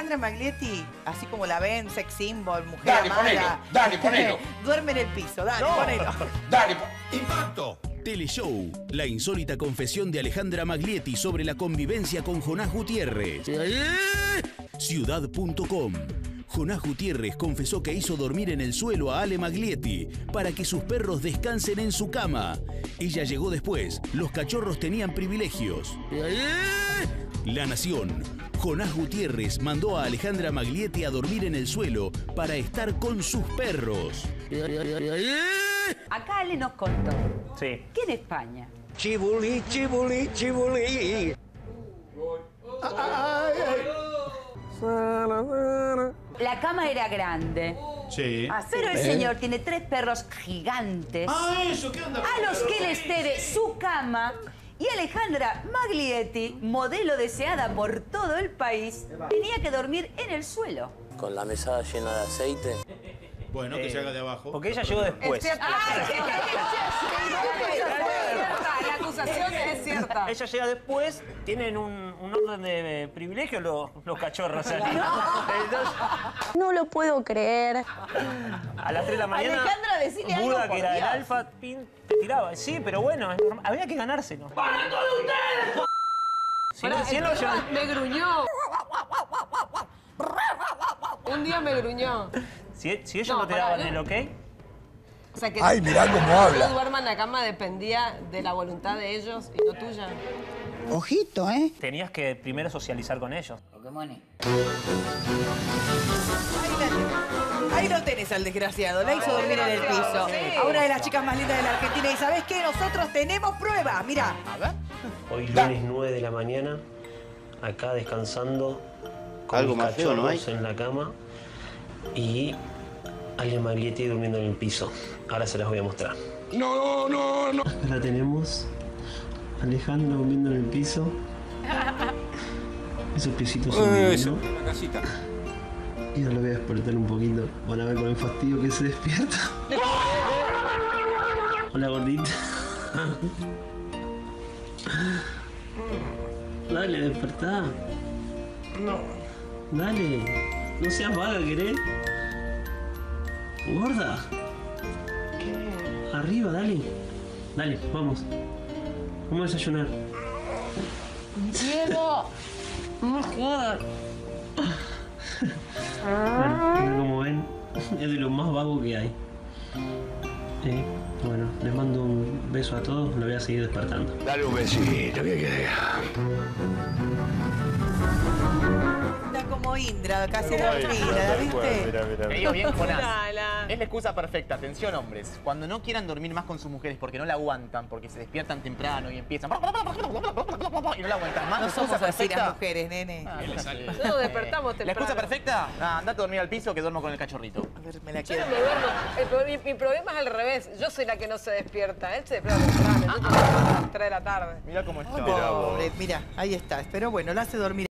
Alejandra Maglietti, así como la ven, sex symbol, mujer Dale, amada, ponelo, dale, ponelo. duerme en el piso, dale, ponelo. Dale, po- Impacto. Teleshow, la insólita confesión de Alejandra Maglietti sobre la convivencia con Jonás Gutiérrez. Ciudad.com. Jonás Gutiérrez confesó que hizo dormir en el suelo a Ale Maglietti para que sus perros descansen en su cama. Ella llegó después. Los cachorros tenían privilegios. La Nación. Jonás Gutiérrez mandó a Alejandra Maglietti a dormir en el suelo para estar con sus perros. Acá Ale nos contó Sí. que en España Chibuli, chibuli, chibuli. la cama era grande. Sí. Pero el señor tiene tres perros gigantes Ah, eso, ¿qué onda? a los que les cede su cama. Y Alejandra Maglietti, modelo deseada por todo el país, tenía que dormir en el suelo. Con la mesada llena de aceite. Bueno, que se haga de abajo. Porque ella llegó después. La acusación es cierta. Ella llega después, tienen un, un orden de privilegio los, los cachorros. Entonces, No lo puedo creer. a las 3 de la mañana, Alejandra, Buda, que era el alfa, pin, tiraba. Sí, pero bueno, es normal. había que ganárselo. Si no, Pará, si el no, perro yo- me gruñó. Un día me gruñó. si, si ellos No, no, te pará, daban no. el ok, O sea que Ay, mirá cómo que habla. no duerman en la cama dependía de la voluntad de ellos y no tuya. Ojito, ¿eh? tenías que primero socializar con ellos. Ahí, la- ahí lo tenés al desgraciado, la hizo dormir en el piso. A una de las chicas más lindas de la Argentina. ¿Y sabés qué? Nosotros tenemos pruebas, mirá. Hoy lunes 9 de la mañana, acá descansando, con Algo mis más feo, ¿no hay? cachorros en la cama y alguien Maglietti durmiendo en el piso. Ahora se las voy a mostrar. No, no, no. La tenemos, Alejandro durmiendo en el piso. Esos pisitos son míos, ¿no? La casita. Y ahora lo voy a despertar un poquito. Van a ver con el fastidio que se despierta. Hola gordita. Dale, despertá. No. Dale. No seas vaga, ¿querés? Gorda. Arriba, dale. Dale, vamos. Vamos a desayunar. ¡Diego! Bueno, como ven, es de lo más vago que hay. Eh, bueno, les mando un beso a todos, lo voy a seguir despertando. Dale un besito, que quede. Como Indra, casi dormida, ¿la viste? Bien, Jonás. Es la excusa perfecta. Atención, hombres. Cuando no quieran dormir más con sus mujeres porque no la aguantan, porque se despiertan temprano y empiezan... Y no la aguantan más. No somos excusa así las perfecta- mujeres, nene. Ah, no despertamos La excusa temprano. perfecta, ah, andate a dormir al piso que duermo con el cachorrito. A ver, me la Yo quiero. no me duermo. El pro- mi, mi problema es al revés. Yo soy la que no se despierta. Él se despierta temprano. Yo a las 3 de la tarde. Mira cómo está. Pobre, mira, ahí está. Pero bueno, la hace dormir.